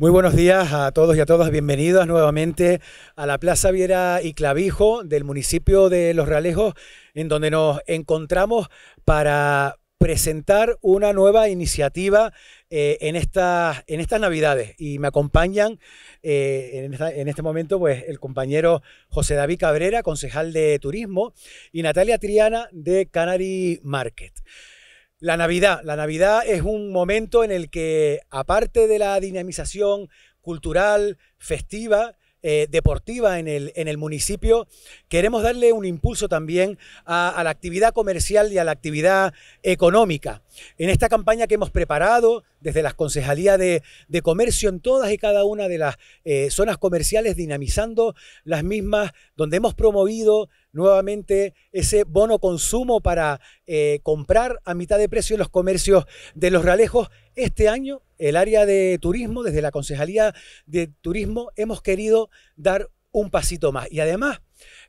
Muy buenos días a todos y a todas. Bienvenidos nuevamente a la Plaza Viera y Clavijo del municipio de Los Realejos, en donde nos encontramos para presentar una nueva iniciativa eh, en, estas, en Navidades. Y me acompañan eh, en, este momento pues, el compañero José David Cabrera, concejal de Turismo, y Natalia Triana de Canary Market. La Navidad. La Navidad es un momento en el que, aparte de la dinamización cultural, festiva, eh, deportiva en el, en el, municipio, queremos darle un impulso también a, la actividad comercial y a la actividad económica. En esta campaña que hemos preparado desde las concejalías de, comercio en todas y cada una de las eh, zonas comerciales, dinamizando las mismas, donde hemos promovido nuevamente ese bono consumo para eh, comprar a mitad de precio en los comercios de los realejos. Este año, el área de turismo, desde la Concejalía de Turismo, hemos querido dar un pasito más. Y además,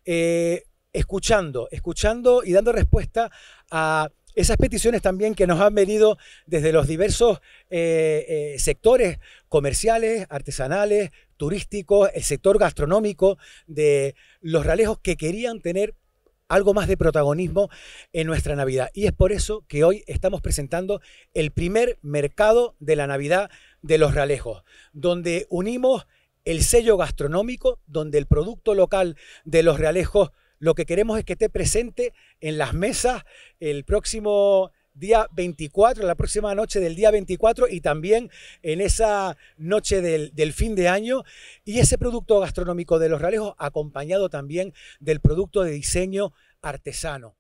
eh, escuchando, escuchando y dando respuesta a esas peticiones también que nos han venido desde los diversos eh, sectores comerciales, artesanales, turísticos, el sector gastronómico de los ralejos que querían tener algo más de protagonismo en nuestra Navidad. Y es por eso que hoy estamos presentando el primer mercado de la Navidad de los ralejos, donde unimos el sello gastronómico, donde el producto local de los realejos lo que queremos es que esté presente en las mesas el próximo día 24, la próxima noche del día 24 y también en esa noche del, fin de año. Y ese producto gastronómico de los Realejos acompañado también del producto de diseño artesano.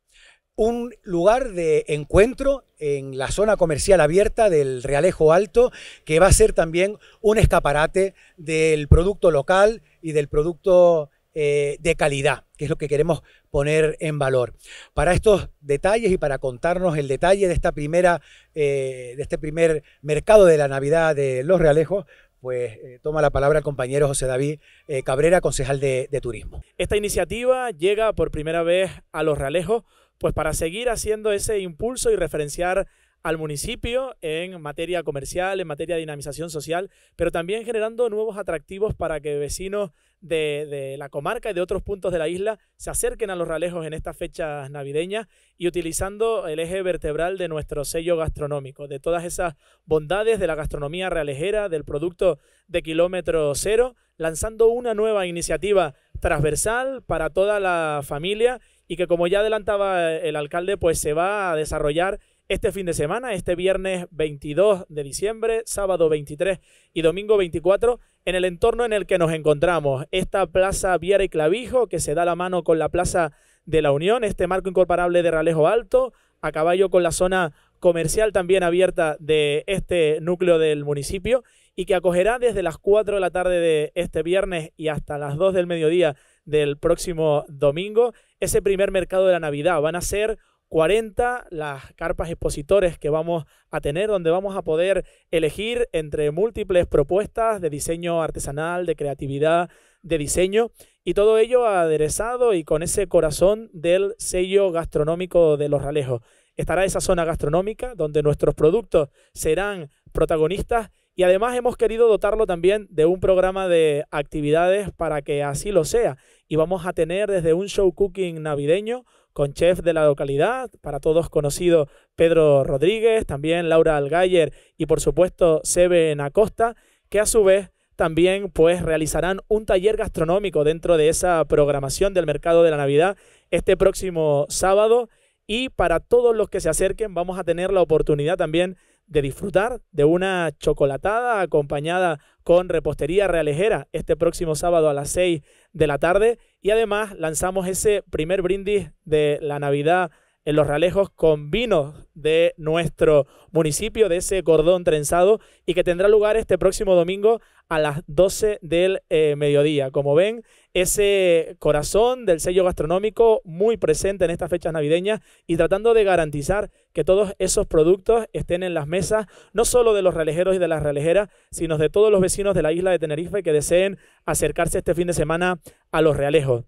Un lugar de encuentro en la zona comercial abierta del Realejo Alto, que va a ser también un escaparate del producto local y del producto eh, de calidad, que es lo que queremos poner en valor. Para estos detalles y para contarnos el detalle de esta primera, eh, de este primer mercado de la Navidad de Los Realejos, pues eh, toma la palabra el compañero José David Cabrera, concejal de, de, Turismo. Esta iniciativa llega por primera vez a Los Realejos, pues para seguir haciendo ese impulso y referenciar al municipio en materia comercial, en materia de dinamización social, pero también generando nuevos atractivos para que vecinos de, la comarca y de otros puntos de la isla se acerquen a los ralejos en estas fechas navideñas y utilizando el eje vertebral de nuestro sello gastronómico, de todas esas bondades de la gastronomía realejera, del producto de kilómetro cero, lanzando una nueva iniciativa transversal para toda la familia y que como ya adelantaba el alcalde, pues se va a desarrollar este fin de semana, este viernes 22 de diciembre, sábado 23 y domingo 24, en el entorno en el que nos encontramos. Esta Plaza Viera y Clavijo, que se da la mano con la Plaza de la Unión, este marco incorporable de Ralejo Alto, a caballo con la zona comercial también abierta de este núcleo del municipio y que acogerá desde las 4 de la tarde de este viernes y hasta las 2 del mediodía del próximo domingo ese primer mercado de la Navidad. Van a ser 40 las carpas expositores que vamos a tener, donde vamos a poder elegir entre múltiples propuestas de diseño artesanal, de creatividad, de diseño, y todo ello aderezado y con ese corazón del sello gastronómico de los Ralejos. Estará esa zona gastronómica donde nuestros productos serán protagonistas y además hemos querido dotarlo también de un programa de actividades para que así lo sea. Y vamos a tener desde un show cooking navideño, con chef de la localidad, para todos conocido Pedro Rodríguez, también Laura Algayer y por supuesto Seben Acosta, que a su vez también pues realizarán un taller gastronómico dentro de esa programación del mercado de la Navidad este próximo sábado. Y para todos los que se acerquen vamos a tener la oportunidad también de disfrutar de una chocolatada acompañada con repostería realejera este próximo sábado a las 6 de la tarde y además lanzamos ese primer brindis de la Navidad en los Realejos con vinos de nuestro municipio, de ese cordón trenzado, y que tendrá lugar este próximo domingo a las 12 del eh, mediodía. Como ven, ese corazón del sello gastronómico muy presente en estas fechas navideñas y tratando de garantizar que todos esos productos estén en las mesas, no solo de los realejeros y de las realejeras, sino de todos los vecinos de la isla de Tenerife que deseen acercarse este fin de semana a los realejos.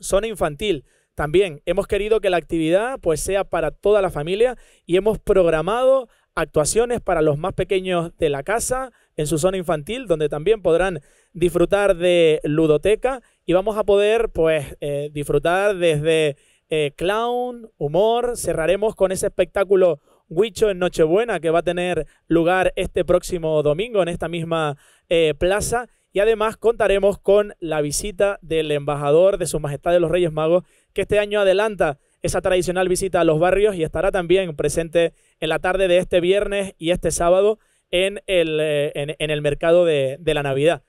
Zona infantil también hemos querido que la actividad pues sea para toda la familia y hemos programado actuaciones para los más pequeños de la casa, en su zona infantil, donde también podrán disfrutar de ludoteca y vamos a poder pues eh, disfrutar desde eh, clown, humor, cerraremos con ese espectáculo Huicho en Nochebuena que va a tener lugar este próximo domingo en esta misma eh, plaza. Y además contaremos con la visita del embajador de Su Majestad de los Reyes Magos que este año adelanta esa tradicional visita a los barrios y estará también presente en la tarde de este viernes y este sábado en el, en, el mercado de, de la Navidad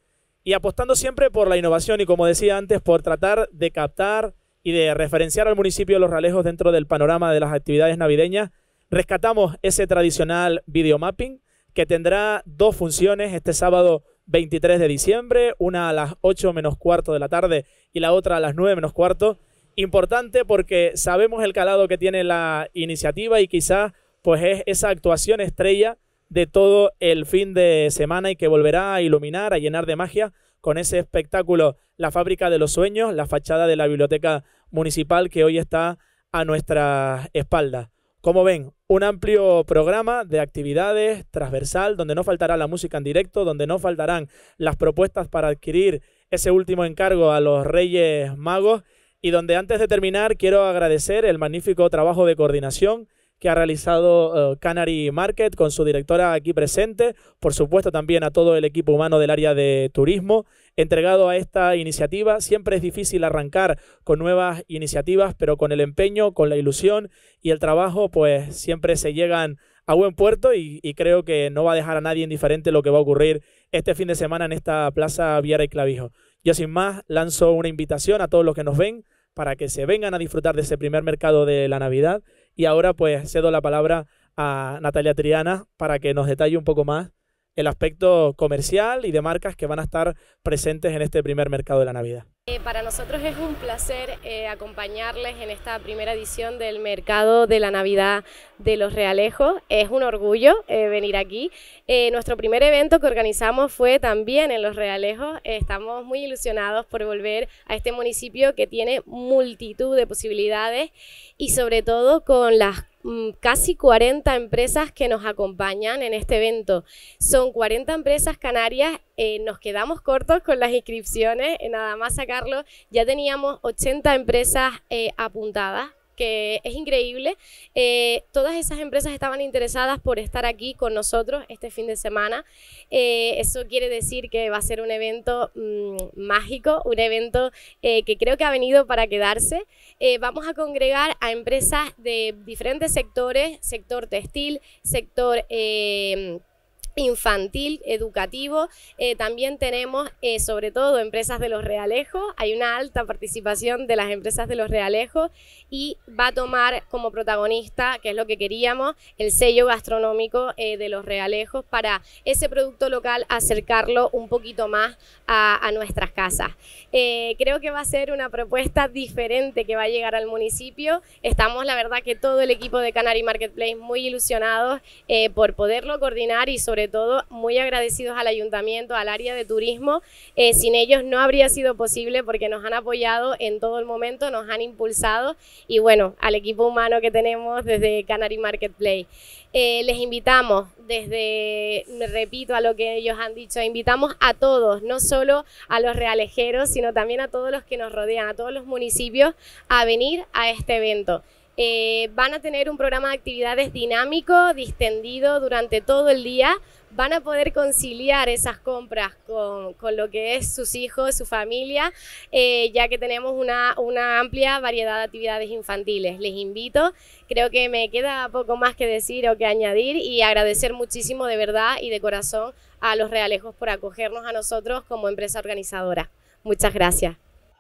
y apostando siempre por la innovación y como decía antes, por tratar de captar y de referenciar al municipio de Los Ralejos dentro del panorama de las actividades navideñas, rescatamos ese tradicional videomapping que tendrá dos funciones este sábado 23 de diciembre, una a las 8 menos cuarto de la tarde y la otra a las 9 menos cuarto. Importante porque sabemos el calado que tiene la iniciativa y quizás pues es esa actuación estrella de todo el fin de semana y que volverá a iluminar, a llenar de magia con ese espectáculo La Fábrica de los Sueños, la fachada de la Biblioteca Municipal que hoy está a nuestra espalda. Como ven, un amplio programa de actividades transversal donde no faltará la música en directo, donde no faltarán las propuestas para adquirir ese último encargo a los Reyes Magos y donde antes de terminar quiero agradecer el magnífico trabajo de coordinación que ha realizado eh, Canary Market con su directora aquí presente, por supuesto también a todo el equipo humano del área de turismo entregado a esta iniciativa. Siempre es difícil arrancar con nuevas iniciativas, pero con el empeño, con la ilusión y el trabajo, pues siempre se llegan a buen puerto y, y creo que no va a dejar a nadie indiferente lo que va a ocurrir este fin de semana en esta Plaza Viera y Clavijo. Yo sin más lanzo una invitación a todos los que nos ven para que se vengan a disfrutar de ese primer mercado de la Navidad y ahora pues cedo la palabra a Natalia Triana para que nos detalle un poco más el aspecto comercial y de marcas que van a estar presentes en este primer mercado de la Navidad. Eh, para nosotros es un placer eh, acompañarles en esta primera edición del Mercado de la Navidad de los Realejos. Es un orgullo eh, venir aquí. nuestro primer evento que organizamos fue también en los Realejos. estamos muy ilusionados por volver a este municipio que tiene multitud de posibilidades y sobre todo con las casi 40 empresas que nos acompañan en este evento. Son 40 empresas canarias, eh, nos quedamos cortos con las inscripciones, nada más sacarlo, ya teníamos 80 empresas eh, apuntadas es increíble. Eh, todas esas empresas estaban interesadas por estar aquí con nosotros este fin de semana. Eh, eso quiere decir que va a ser un evento mm, mágico, un evento eh, que creo que ha venido para quedarse. vamos a congregar a empresas de diferentes sectores, sector textil, sector infantil, educativo. Eh, también tenemos, eh, sobre todo, empresas de los realejos. Hay una alta participación de las empresas de los realejos y va a tomar como protagonista, que es lo que queríamos, el sello gastronómico eh, de los realejos para ese producto local acercarlo un poquito más a, a nuestras casas. creo que va a ser una propuesta diferente que va a llegar al municipio. Estamos, la verdad, que todo el equipo de Canary Marketplace muy ilusionados por poderlo coordinar y sobre todo muy agradecidos al ayuntamiento, al área de turismo. Eh, sin ellos no habría sido posible porque nos han apoyado en todo el momento, nos han impulsado y bueno, al equipo humano que tenemos desde Canary Marketplace. Eh, les invitamos, desde, repito a lo que ellos han dicho, invitamos a todos, no solo a los realejeros, sino también a todos los que nos rodean, a todos los municipios, a venir a este evento. Eh, van a tener un programa de actividades dinámico, distendido durante todo el día van a poder conciliar esas compras con, lo que es sus hijos, su familia, eh, ya que tenemos una, amplia variedad de actividades infantiles. Les invito, creo que me queda poco más que decir o que añadir y agradecer muchísimo de verdad y de corazón a los Realejos por acogernos a nosotros como empresa organizadora. Muchas gracias.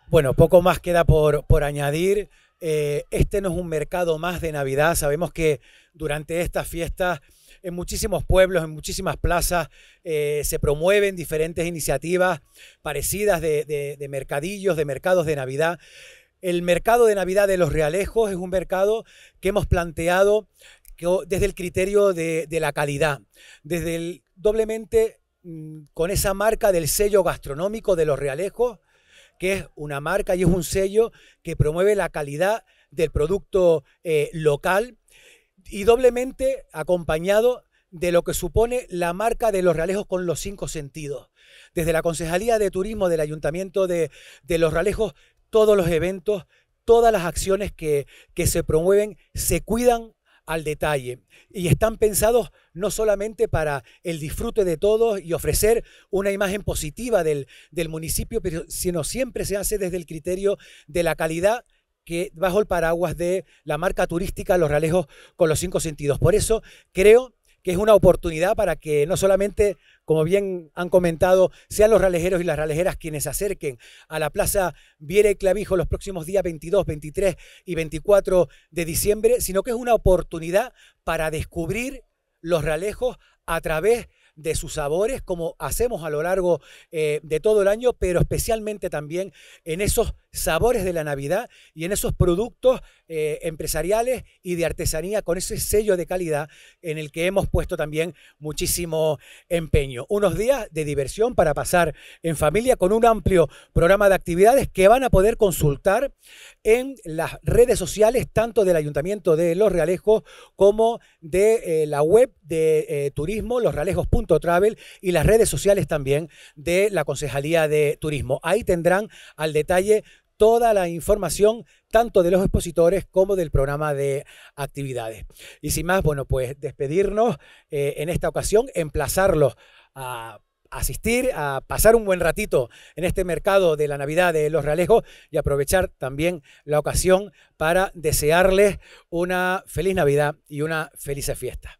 Bueno, poco más queda por, por añadir. Eh, este no es un mercado más de Navidad. Sabemos que durante estas fiestas en muchísimos pueblos, en muchísimas plazas, eh, se promueven diferentes iniciativas parecidas de, mercadillos, de mercados de Navidad. El mercado de Navidad de los Realejos es un mercado que hemos planteado desde el criterio de, la calidad, desde el doblemente mm, con esa marca del sello gastronómico de los Realejos, que es una marca y es un sello que promueve la calidad del producto eh, local y doblemente acompañado de lo que supone la marca de los realejos con los cinco sentidos. Desde la Concejalía de Turismo del Ayuntamiento de, Los Realejos, todos los eventos, todas las acciones que, que se promueven se cuidan al detalle y están pensados no solamente para el disfrute de todos y ofrecer una imagen positiva del, del municipio, pero, sino siempre se hace desde el criterio de la calidad que bajo el paraguas de la marca turística Los Realejos con los cinco sentidos. Por eso creo que es una oportunidad para que no solamente, como bien han comentado, sean los ralejeros y las ralejeras quienes se acerquen a la Plaza Viera y Clavijo los próximos días 22, 23 y 24 de diciembre, sino que es una oportunidad para descubrir los ralejos a través de de sus sabores, como hacemos a lo largo eh, de todo el año, pero especialmente también en esos sabores de la Navidad y en esos productos eh, empresariales y de artesanía con ese sello de calidad en el que hemos puesto también muchísimo empeño. Unos días de diversión para pasar en familia con un amplio programa de actividades que van a poder consultar en las redes sociales tanto del Ayuntamiento de Los Realejos como de eh, la web de turismo, losrealejos.com Travel y las redes sociales también de la Concejalía de Turismo. Ahí tendrán al detalle toda la información tanto de los expositores como del programa de actividades. Y sin más, bueno, pues despedirnos eh, en esta ocasión, emplazarlos a asistir, a pasar un buen ratito en este mercado de la Navidad de Los Realejos y aprovechar también la ocasión para desearles una feliz Navidad y una feliz fiesta.